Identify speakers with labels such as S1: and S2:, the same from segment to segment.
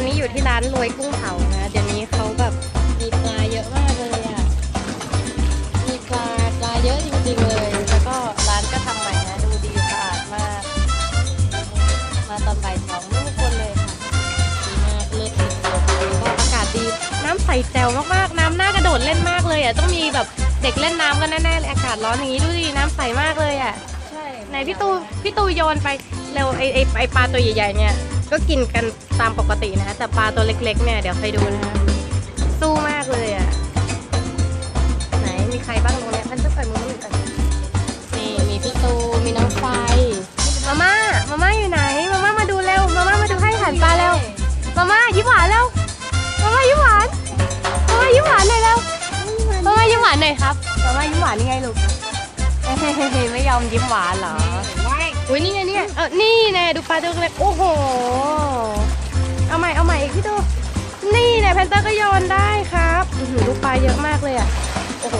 S1: อนนี้อยู่ที่ร้านรวยกุ้งเผานะ เดี๋ยวนี้เขาแบบมีปลาเยอะมากเลยอะ มีปลาปลาเยอะจริงๆเลย แล้วก็ร้านก็ทำใหม่นะ ดูดีสะอาดมาก มาตอนบ่ายสองไม่มีคนเลยค่ะดีมากเลิศสุดๆแล้วก็อากาศดี น้ำใสแจ๋วมากๆ น้ำน่ากระโดดเล่นมากเลยอะ ต้องมีแบบเด็กเล่นน้ำกันแน่ๆเลยอากาศร้อนอย่างนี้ดูดิน้ำใสมากเลยอะ
S2: ใช่
S1: ไหนพี่ตูพี่ตูโยนไปเร็วไอไอไอปลาตัวใหญ่ๆเนี่ย ก็กินกันตามปกตินะแต่ปลาตัวเล็กๆเนี่ยเดี๋ยวเคยดูนะคะสู้มากเลยอะ ไหนมีใครบ้างตรงเนี้ยท่านจะใส่มือมือกันนี่มีพี่ตูมีน้องไฟมาม่ามาม่าอยู่ไหนมาม่ามาดูเร็วมาม่ามาดูให้อาหันปลาเร็วมาม่ายิ้มหวานเร็วมาม่ายิ้มหวานมาม่ายิ้มหวานหน่อยเร็วมาม่ายิ้มหวานหน่อยครับมาม่ายิ้มหวานยังไงลูกเฮ้ยไม่ยอมยิ้มหวานเหรอ อุ้ยนี่ไงเนี่ยเออนี่แน่ดูปลาตัวเล็กโอ้โห เอาใหม่เอาใหม่อีกพี่ดูนี่แน่แพนเตอร์ก็โยนได้ครับอือหือดูปลาเยอะมากเลยอะโอ้โห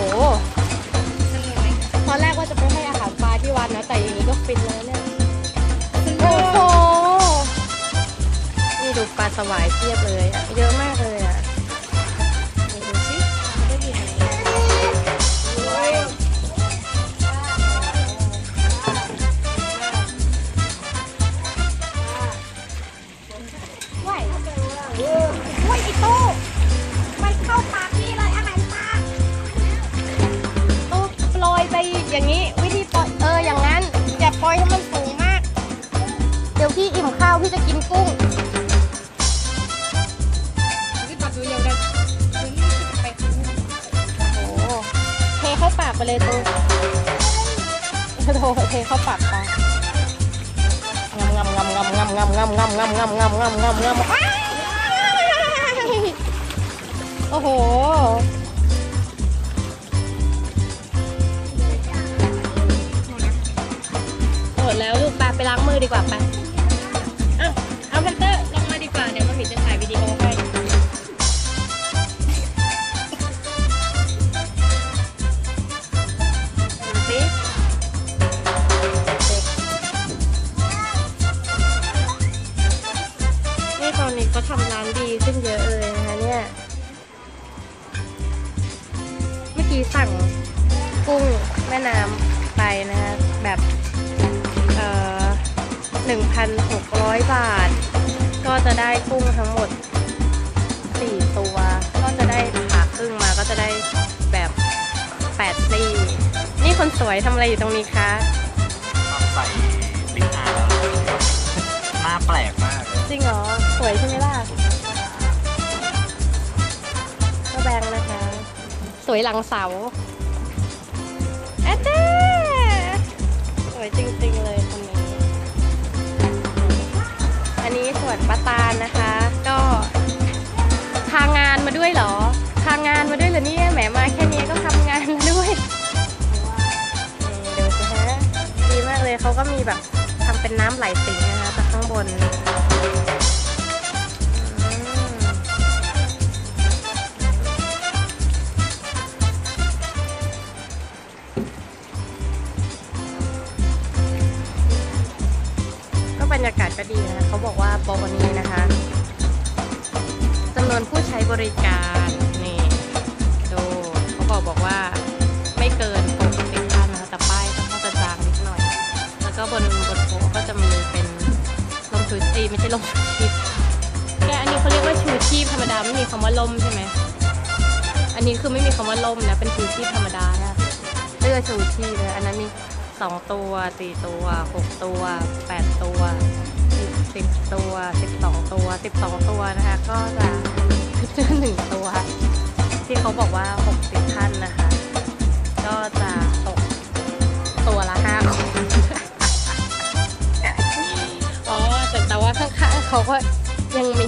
S1: ตอนแรกว่าจะไปให้อาหารปลาที่วัดนะแต่อย่างนี้ก็ฟินแล้วเนี่ยโอ้โหนี่ดูปลาสวายเทียบเลยอะเยอะมากเลย ไปเลยตูโอ้โหเทเข้าปากไปงำงำงำงำงำงำงำงำงำงำงำงำงำงำโอ้โหหมดแล้วลูกไปไปล้างมือดีกว่าไป สวยทำอะไรอยู่ตรงนี้คะ
S3: ทำใส่ลิ้นอาหน้าแปลกมากเลย
S1: จริงเหรอ สวยใช่ไหมล่ะก็แบงค์นะคะ สวยหลังเสาแอดเด้สวยจริงๆเลยคนนี้ อันนี้สวนปาตาลนะคะ ก็ทางงานมาด้วยเหรอทางงานมาด้วยเหรอเนี่ยแหมมาแเลยเขาก็มีแบบทำเป็นน้ำไหลสิงนะคะจากข้างบนก็บรรยากาศก็ดีนะคะเขาบอกว่าโปรนี้นะคะจำนวนผู้ใช้บริการ นี่ ดูเขาบอกบอกว่าไม่เกิน ก็บนบนโป๊ะก็จะมีเป็นลมชูชีพไม่ใช่ลมชูชีพแกอันนี้เขาเรียกว่าชูชีพธรรมดาไม่มีคำว่าล่มใช่ไหมอันนี้คือไม่มีคำว่าล่มนะเป็นชูชีพธรรมดานะเสื้อชูชีพนะอันนั้นมีสองตัวสี่ตัวหกตัวแปดตัวสิบตัวสิบสองตัวสิบสองตัวนะคะ ก็จะเสื้อหนึ่งตัว ที่เขาบอกว่าหกสิบท่านนะคะ ก็จะตกตัวละห้าคน เขาก็ยังมี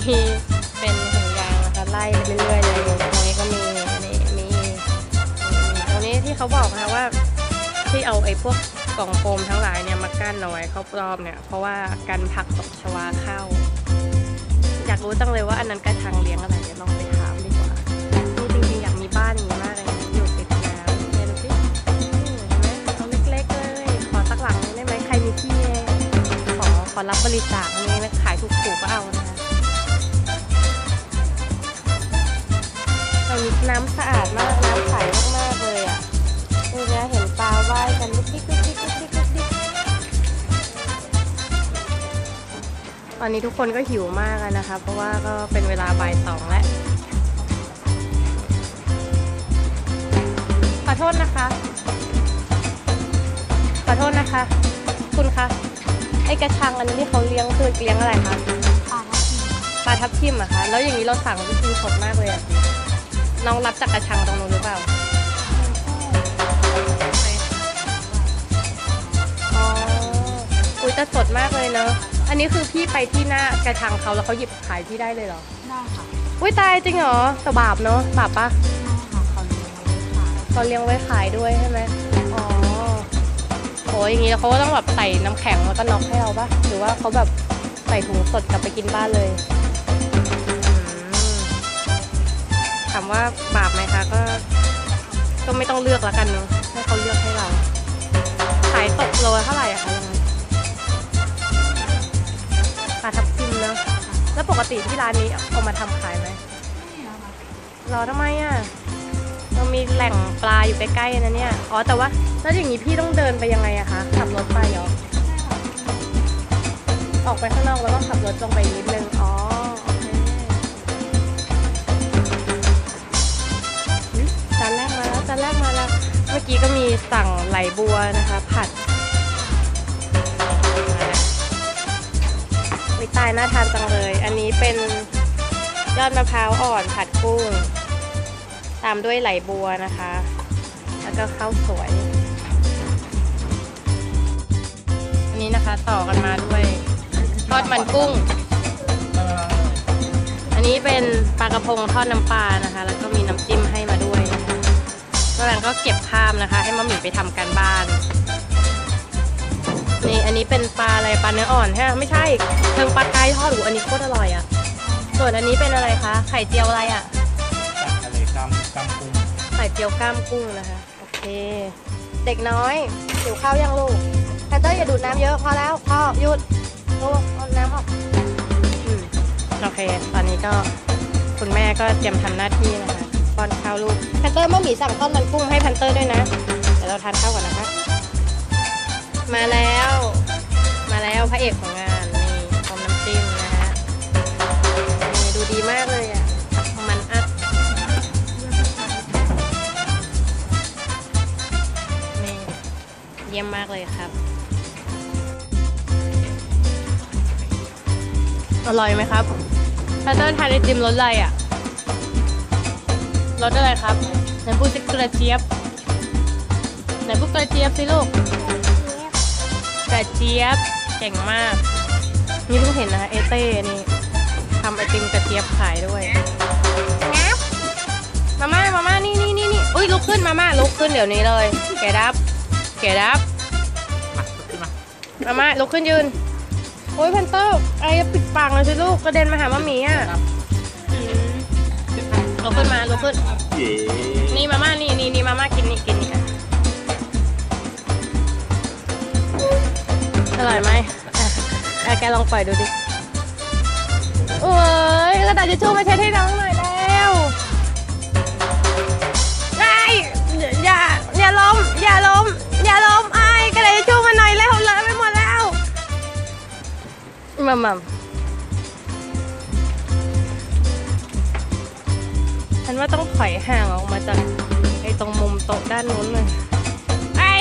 S1: เป็นห่วงยางนะคะไล่ไปเรื่อยๆเลยตรงนี้ก็มีอันนี้มีตรงนี้ที่เขาบอกนะคะว่าที่เอาไอ้พวกกล่องโฟมทั้งหลายเนี่ยมากั้นเอาไว้เขาปลอบเนี่ยเพราะว่ากันผักตกชวาเข้า อยากรู้จังเลยว่าอันนั้นกระชังเลี้ยงอะไรเดี๋ยวลองไปหา ขอรับบริจาคอันนี้นะขายถูกๆก็เอานะคะตรงนี้น้ำสะอาดมาก น้ำใสมากๆเลยอะดูนะเห็นปลาว่ายกันลุกดิ๊กลุกดิ๊กลุกดิ๊กลุกดิ๊กตอนนี้ทุกคนก็หิวมากนะคะ เพราะว่าก็เป็นเวลาบ่ายสองแล้ว ขอโทษนะคะ ขอโทษนะคะ คุณคะ ไอ้กระชังอันนี้ที่เขาเลี้ยงคือเลี้ยงอะไรคะปลาทับทิมอะคะแล้วอย่างนี้เราสั่งก็คือสดมากเลยอะน้องรับจากกระชังตรงนู้นหรือเปล่าอ๋ออุ้ยแต่สดมากเลยเนอะอันนี้คือพี่ไปที่หน้ากระชังเขาแล้วเขาหยิบขายพี่ได้เลยเหรอ
S2: ได้ค่ะ
S1: อุ้ยตายจริงเหรอแต่บาปเนอะบาปปะ
S2: ได้ค่ะเขาเลี้ยงเอาไว้ขาย
S1: เขาเลี้ยงไว้ขายด้วยใช่ไหม อ๋อโหอย่างนี้แล้วเขาก็ต้องแบบใส่น้ำแข็งแล้วก็น็อกให้เราปะหรือว่าเขาแบบใส่ถุงสดกลับไปกินบ้านเลยถามว่าบาปไหมคะก็ ก็ไม่ต้องเลือกแล้วกันเนอะให้เขาเลือกให้เราขายตกโลเท่าไหร่อะคะปลาทับทิมเนอะแล้วปกติที่ร้านนี้เอามาทำขายไหมรอทำไมอะ เรามีแหล่งปลาอยู่ใกล้ๆนะเนี่ย อ๋อ แต่ว่าแล้วอย่างนี้พี่ต้องเดินไปยังไงอะคะ ขับรถไปเหรอออกไปข้างนอกแล้วก็ขับรถตรงไปนิดนึง อ๋อโอเคจานแรกมาแล้วจานแรกมาแล้ว เมื่อกี้ก็มีสั่งไหลบัวนะคะ ผัดวิตายน่าทานจังเลย อันนี้เป็นยอดมะพร้าวอ่อนผัดกุ้ง ตามด้วยไหลบัวนะคะ แล้วก็ข้าวสวย อันนี้นะคะต่อกันมาด้วยทอดมันกุ้ง อันนี้เป็นปลากระพงทอดน้ำปลานะคะ แล้วก็มีน้ำจิ้มให้มาด้วยนะคะแล้วก็เก็บภาพนะคะ ให้มะหมี่ไปทำการบ้านนี่อันนี้เป็นปลาอะไรปลาเนื้ออ่อนใช่ไม่ใช่เทิงปลากายทอดหูอันนี้โคตรอร่อยอะ่ะ ส่วนอันนี้เป็นอะไรคะไข่เจียวอะไรอะ่ะ
S3: กำกำกุ้ง
S1: ไข่เจียวกล้ามกุ้งนะคะ โอเค เด็กน้อยหิวข้าวยังลูกแพนเตอร์อย่าดูดน้ำเยอะพอแล้วพ่อหยุดลูกเอาน้ำออกอืมโอเค ตอนนี้ก็คุณแม่ก็เตรียมทำหน้าที่นะคะป้อนข้าวลูกแพนเตอร์หม่ามี้สั่งต้มมันกุ้งให้แพนเตอร์ด้วยนะ เดี๋ยวเราทานข้าวก่อนนะคะ มาแล้ว มาแล้วพระเอกของงานนี่พร้อมน้ำจิ้มนะฮะนี่ดูดีมากเลยอะ เยี่ยมมากเลยครับ อร่อยไหมครับถ้าเต้นทานไอติมรสอะไรอะรสอะไรครับไหนพูดสิกระเจี๊ยบไหนพูดกระเจี๊ยบสิลูกกระเจี๊ยบเก่งมาก นี่เพิ่งเห็นนะคะเอเต้นี่ทำไอติมกระเจี๊ยบขายด้วยมาม่ามาม่านี่นี่นี่นี่อุ้ยลุกขึ้นมาม่าลุกขึ้นเดี๋ยวนี้เลยเกดับ เกดับ
S3: มาขึ้นมา
S1: มาม่าลุกขึ้นยืน โอ้ยแพนเตอร์ไอ้ปิดปากเลยสิลูกกระเด็นมาหามามีอะอืมลุกขึ้นมาลุกขึ้น
S3: เย้
S1: นี่มาม่านี่นี่นี่มาม่ากินนี่กินนี่อะอร่อยไหมอะอะแกลองปล่อยดูดิโอ้ยกระดาษทิชชู่มาเช็ดให้น้องหน่อย มัมมัมฉันว่าต้องถอยห่างออกมาจากไอ้ตรงมุมโต๊ะด้านนู้นเลยไอ้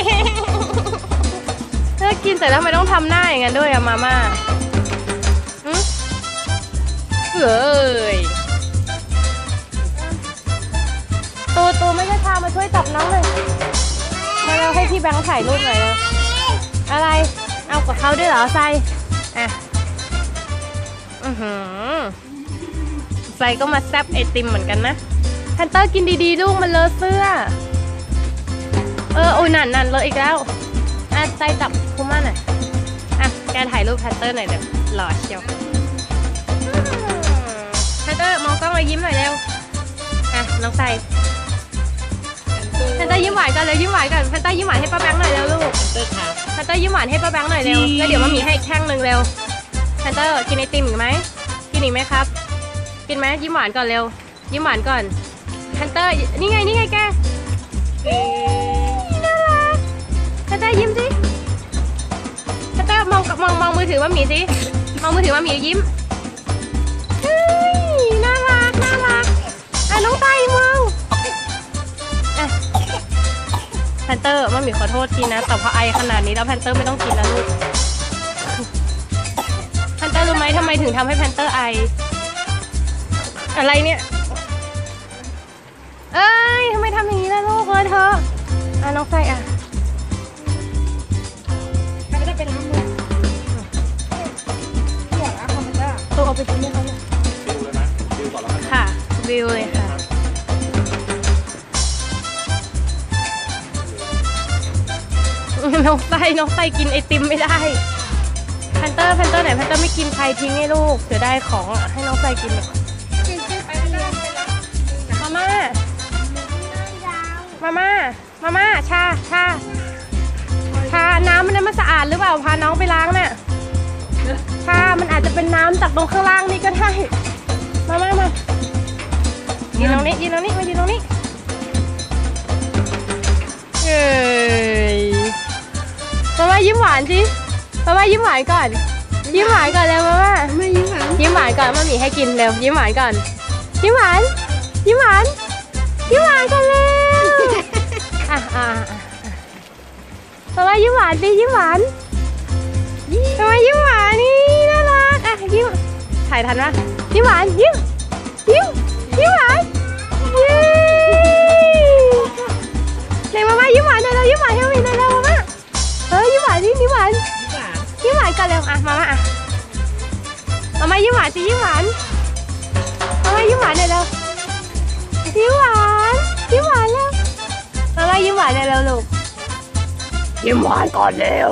S1: ถ้ากินเสร็จแล้วทำไมต้องทำหน้าอย่างนั้นด้วยอะมาม่าเอ้ยตูตูไม่ใช่พามาช่วยจับน้องเลย มาเราให้พี่แบงค์ถ่ายรูปหน่อยเลยอะไร เอากับเขาด้วยเหรอไซ อะอือหือไซก็มาแซบไอติมเหมือนกันนะแพนเตอร์กินดีๆ ลูกมันเลอะเสื้อ เออโอ้ยนั่นนั่นเลอะอีกแล้วอะใจจับคุม่าหน่อยอะแกถ่ายรูปแพนเตอร์หน่อยเดี๋ยวหล่อเชียวอืมแพนเตอร์มองกล้องเลยยิ้มหน่อยเร็วอะน้องไซแพนเตอร์ยิ้มหวานกันเลยยิ้มหวานกันแพนเตอร์ยิ้มหวานให้ป้าแบงค์หน่อยเร็วลูก
S3: เตอร์ครับ
S1: แพนเตอร์ยิ้มหวานให้ป้าแบงค์หน่อยเร็วแล้วเดี๋ยวหม่ามี้ให้อีกแท่งหนึ่งเร็วแพ นเตอร์กินไอติมอีกไหมกินอีกไหมครับ กินไหมยิ้มหวานก่อนเร็ว ยิ้มหวานก่อนแพนเตอร์นี่ไงนี่ไงแกน่ารักแพนเตอร์ยิ้มสิแพนเตอร์มองมองมองมือถือหม่ามี้สิมองมือถือหม่ามี้ยิ้มเฮ้ยน่ารักน่ารักอะน้องไซมองอะแพนเตอร์หม่ามี้ขอโทษทีนะแต่พอไอขนาดนี้แล้วแพนเตอร์ไม่ต้องกินแล้วลูก ร์รู้ไหมทำไมถึงทำให้แพนเตอร์ไอ อะไรเนี่ย เอ้ยทำไมทำอย่างนี้ล่ะลูกเลยเธอะอะน้องไฟอะ
S2: ใครจะไปล้างมือหัวแล้วคอมพิวเตอร์
S1: ตัวเอาไปทิ้งให้เขาเลย
S3: ดิวเลยนะดิวก่อนแล้วกัน
S1: ค่ะวิวเลยค่ะน้องไส้น้องไส้กินไอติมไม่ได้แพนเตอร์แพนเตอร์ไหนแพนเตอร์ไม่กินใครทิ้งให้ลูกเสียวได้ของอะให้น้องไส้กินเลย
S2: จริงๆไปเรื่อย
S1: มาม่ามาม่ามาม่าชาชาชาน้ำมันนั้นมันสะอาดหรือเปล่าพาน้องไปล้างน่ะชามันอาจจะเป็นน้ำจากตรงข้างล่างนี่ก็ได้มามามายืนตรงนี้ยืนตรงนี้มายืนตรงนี้เอ้ยมาม่ายิ้มหวานสิ มาม่ายิ้มหวานก่อน ยิ้มหวานก่อนเร็วมาม่า
S2: ไม่ยิ้มหวาน
S1: ยิ้มหวานก่อนมามีให้กินเร็วยิ้มหวานก่อน ยิ้มหวาน ยิ้มหวานยิ้มหวานกันเร็วอะอะอะทำไมยิ้มหวานดิยิ้มหวานทำไมยิ้มหวานนี่น่ารักอะยิ้มถ่ายทันปะยิ้มหวานยิ้มยิ้มยิ้มหวานเย้ไหนมาม่ายิ้มหวานหน่อยเร็วยิ้มหวานให้มามีหน่อยเร็วมาม่าเฮ้ยยิ้มหวานดิยิ้มหวานยิ้มหวานกันเร็วอะมาม่าอะมาม่ายิ้มหวานสิยิ้มหวานมาม่ายิ้มหวานหน่อยเร็วยิ้มหวานยิ้มหวานเร็วมาม่ายิ้มหวานเลยเร็วลูกยิ้มหวานก่อนเร็ว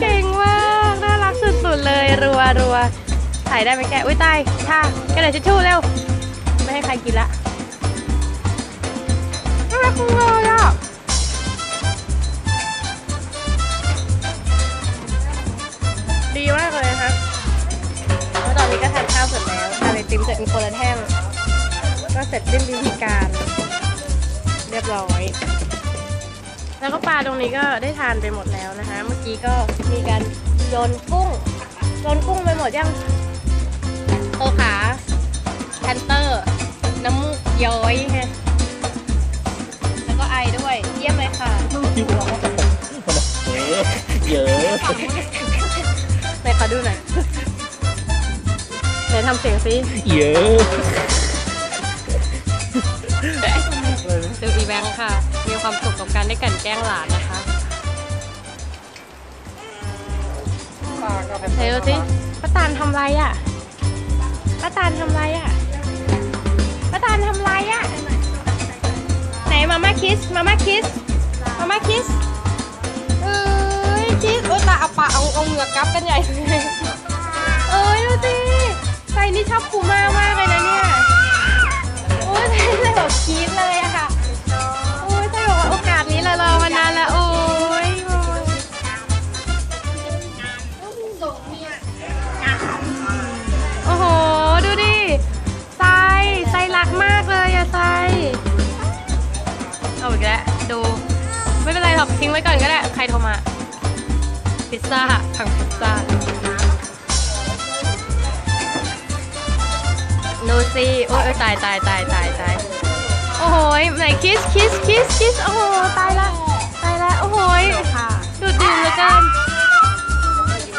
S1: เก่งมากน่ารักสุดๆเลยรัวรัวถ่ายได้ไหมแกอุ้ยตายชาแกเดี๋ยวทิชชู่เร็วไม่ให้ใครกินละน่ารักจังเลย สร็จสิ้นวิธีการ เรียบร้อย แล้วก็ปลาตรงนี้ก็ได้ทานไปหมดแล้วนะคะ เมื่อกี้ก็มีการโยนกุ้งโยนกุ้งไปหมดยังโตขาแพนเตอร์ น้ำมูกย้อยฮะแล้วก็ไอด้วย เยี่ยมเลยค่ะ
S3: ดิวเราก็เยอะเยอะ
S1: ไหนขอดูหน่อยไหนทำเสียงซิ
S3: เยอะ
S1: แบงค์ค่ะ มีความสุขกับการได้กลันแกล้งหลานนะคะไหนดูสิป้าตาลทำไรอะป้าตาลทำไรอะป้าตาลทำไรอะ ไหนมาม่าคิส มาม่าคิส มาม่าคิส เอ้ยคิสโอ้ยตาเอาปากเอาเอาเหงือกกับกันใหญ่เอ้ยดูสิใครนี่ชอบปูม่ามากเลยนะเนี่ย โอ้ยใช่แบบคิดเลยอะค่ะ ไม่เป็นไรหรอกทิ้งไว้ก่อนก็ได้ ใครโทรมา พิซซ่าทางพิซซ่า ดูสิโอ้ยโอ้ยตายตายตายตายตายโอ้โหยไหน kiss kiss kiss kiss โอ้โหตายละตายละโอ้โหยดูดดื่มเหลือเกิน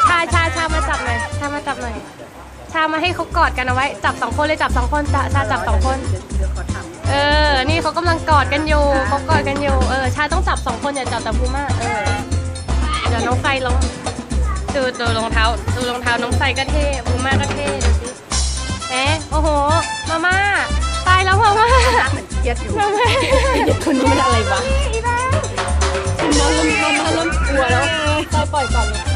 S1: ชาชาชามาจับหน่อยชามาจับหน่อยชามาให้เขากอดกันเอาไว้ จับสองคนเลยจับสองคนชาจับสองคนเอ อ นี่เขากำลังกอดกันอยู่เขากอดกันอยู่ เออ ชาต้องจับสองคนอย่าจับแต่พูม่าเออ เดี๋ยวน้องไซลงดูดูรองเท้าดูรองเท้าน้องไฟก็เท่พูม่าก็เท่ดูสิเอ๊ะโอ้โห มาม่า ตายแล้วมาม่า
S2: เครียดอยู่
S1: มาม่า
S2: เด็กคนนี้มันอะไรวะ
S1: อีแบง
S2: คุณน้องเริ่มน้องเริ่มกลัวแล้วใจปล่อยก่อนเลย